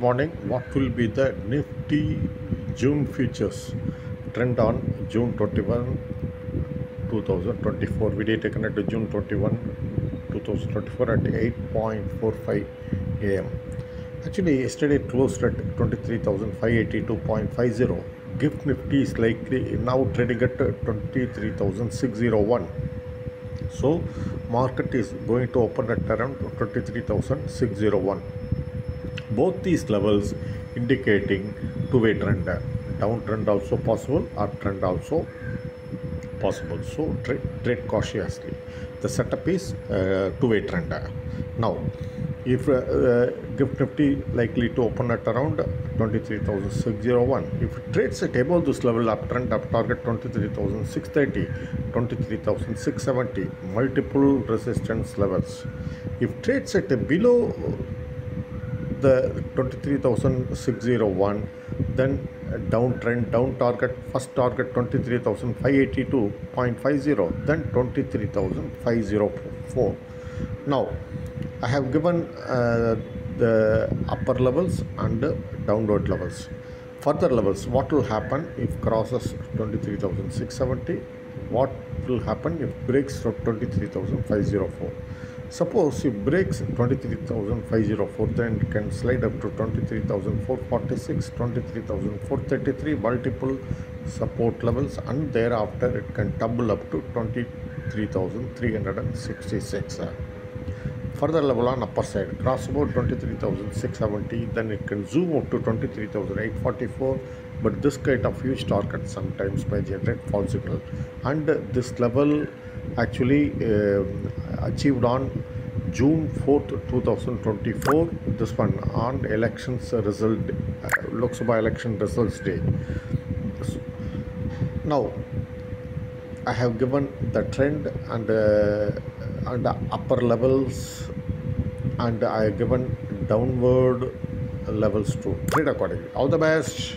morning. What will be the Nifty June futures trend on June 21, 2024? we Video taken at June 21, 2024 at 8.45 am. Actually, yesterday closed at 23,582.50. Gift Nifty is likely now trading at 23,601. So, market is going to open at around 23,601 both these levels indicating two-way trend. Downtrend also possible uptrend also possible. So trade, trade cautiously. The setup is uh, two-way trend. Now if uh, uh, gift nifty likely to open at around 23601 if it trades at above this level uptrend up target 23630 23670 multiple resistance levels. If trades at below the 23601 then downtrend down target first target 23582.50 then 23504 now i have given uh, the upper levels and downward levels. Further levels what will happen if crosses 23670 what will happen if breaks 23504 Suppose it breaks 23,504, then it can slide up to 23,446, 23,433, multiple support levels, and thereafter it can tumble up to 23,366. Further level on upper side, cross about 23,670, then it can zoom up to 23,844. But this kind of huge target sometimes may generate false signal, and this level actually uh, achieved on June 4th, 2024. This one on elections result, uh, Lok Sabha election results day. Now, I have given the trend and uh, and the upper levels, and I have given downward levels to trade accordingly. All the best.